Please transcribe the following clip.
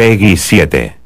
Peggy 7.